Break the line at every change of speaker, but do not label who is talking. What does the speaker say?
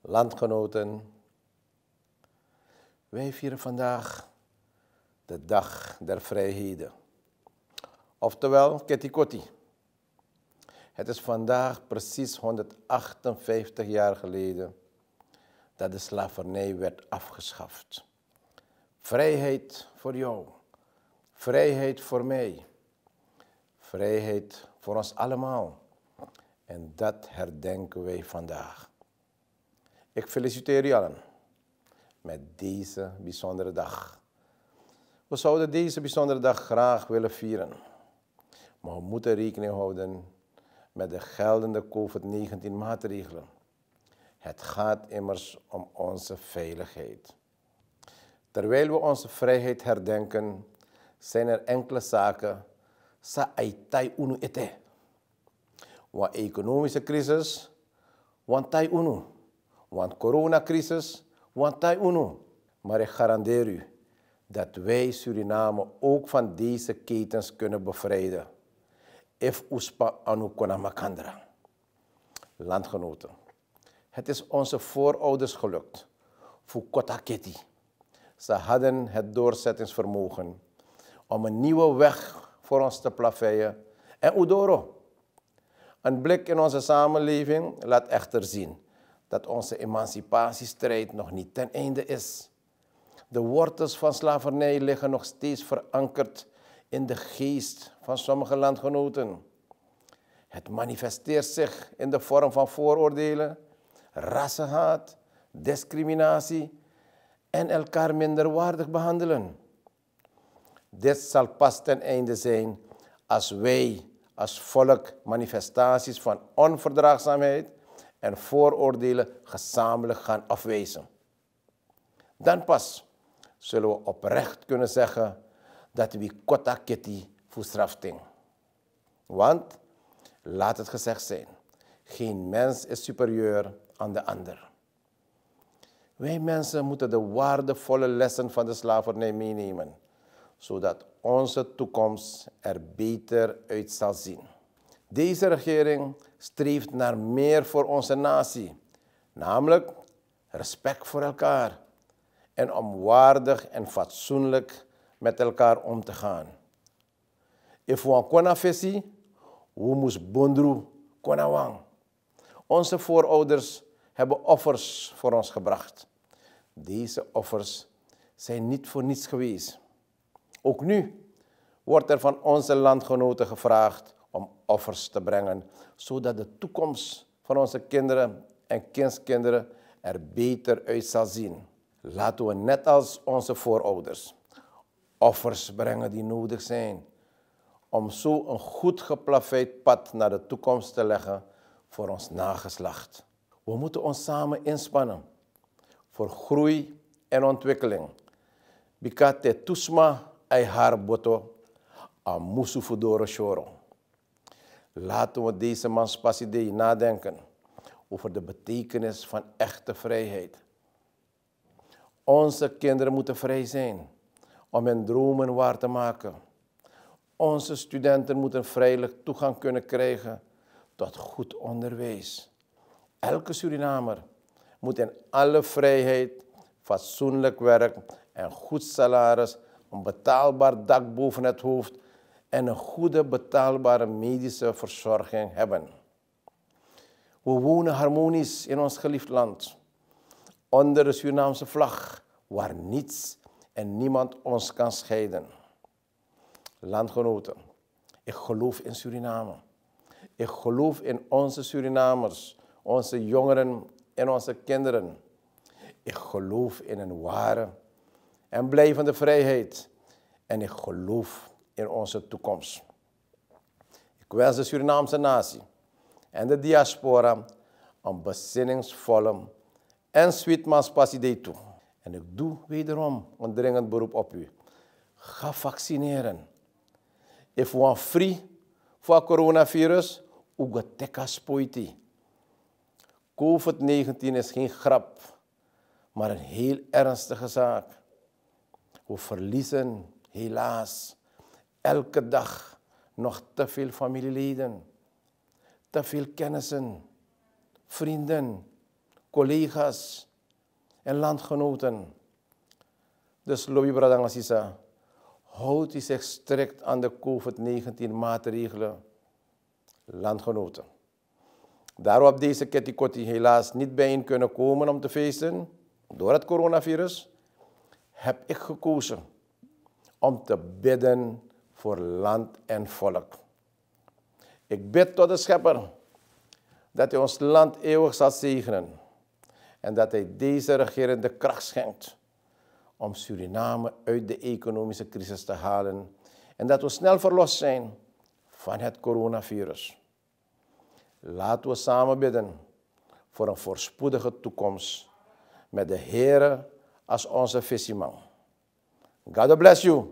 Landgenoten, wij vieren vandaag de dag der vrijheden. Oftewel Ketikoti. Het is vandaag precies 158 jaar geleden dat de slavernij werd afgeschaft. Vrijheid voor jou, vrijheid voor mij, vrijheid voor ons allemaal. En dat herdenken wij vandaag. Ik feliciteer jullie allen met deze bijzondere dag. We zouden deze bijzondere dag graag willen vieren, maar we moeten rekening houden met de geldende COVID-19 maatregelen. Het gaat immers om onze veiligheid. Terwijl we onze vrijheid herdenken, zijn er enkele zaken sa aitai unu ete. Want economische crisis, want tai unu. Want coronacrisis, want tai unu. Maar ik garandeer u dat wij Suriname ook van deze ketens kunnen bevrijden. If uspa anu kona makandra. Landgenoten, het is onze voorouders gelukt. Fukota Keti. Ze hadden het doorzettingsvermogen om een nieuwe weg voor ons te plaveien. En Udoro. Een blik in onze samenleving laat echter zien dat onze emancipatiestrijd nog niet ten einde is. De wortels van slavernij liggen nog steeds verankerd in de geest van sommige landgenoten. Het manifesteert zich in de vorm van vooroordelen, rassenhaat, discriminatie en elkaar minderwaardig behandelen. Dit zal pas ten einde zijn als wij als volk manifestaties van onverdraagzaamheid en vooroordelen gezamenlijk gaan afwijzen. Dan pas zullen we oprecht kunnen zeggen dat we kota keti strafting. Want, laat het gezegd zijn, geen mens is superieur aan de ander. Wij mensen moeten de waardevolle lessen van de slavernij meenemen, zodat onze toekomst er beter uit zal zien. Deze regering streeft naar meer voor onze natie, namelijk respect voor elkaar en om waardig en fatsoenlijk met elkaar om te gaan. If we kona we moest bondru kona wang. Onze voorouders hebben offers voor ons gebracht. Deze offers zijn niet voor niets geweest. Ook nu wordt er van onze landgenoten gevraagd om offers te brengen, zodat de toekomst van onze kinderen en kindskinderen er beter uit zal zien. Laten we net als onze voorouders offers brengen die nodig zijn, om zo een goed geplaveid pad naar de toekomst te leggen voor ons nageslacht. We moeten ons samen inspannen voor groei en ontwikkeling. Bikate tusma ai har boto amusu fudoro shoro. Laten we deze emancipatie nadenken over de betekenis van echte vrijheid. Onze kinderen moeten vrij zijn om hun dromen waar te maken. Onze studenten moeten vrijelijk toegang kunnen krijgen tot goed onderwijs. Elke Surinamer moet in alle vrijheid, fatsoenlijk werk en goed salaris, een betaalbaar dak boven het hoofd en een goede betaalbare medische verzorging hebben. We wonen harmonisch in ons geliefd land, onder de Surinaamse vlag, waar niets en niemand ons kan scheiden. Landgenoten, ik geloof in Suriname. Ik geloof in onze Surinamers, onze jongeren en onze kinderen. Ik geloof in een ware en blijvende vrijheid. En ik geloof in onze toekomst. Ik wens de Surinaamse natie en de diaspora een bezinningsvolle en sweetmanspassie toe. En ik doe wederom een dringend beroep op u. Ga vaccineren. If we free voor coronavirus, ugateka spoiti. COVID-19 is geen grap, maar een heel ernstige zaak. We verliezen helaas elke dag nog te veel familieleden, te veel kennissen, vrienden, collega's en landgenoten. Dus Louis Bradangasisa, houdt u zich strikt aan de COVID-19 maatregelen, landgenoten. Daarop deze Ketikotti helaas niet bijeen kunnen komen om te feesten door het coronavirus, heb ik gekozen om te bidden voor land en volk. Ik bid tot de Schepper dat hij ons land eeuwig zal zegenen en dat hij deze regering de kracht schenkt om Suriname uit de economische crisis te halen en dat we snel verlost zijn van het coronavirus. Laten we samen bidden voor een voorspoedige toekomst met de Heer als onze visieman. God bless you.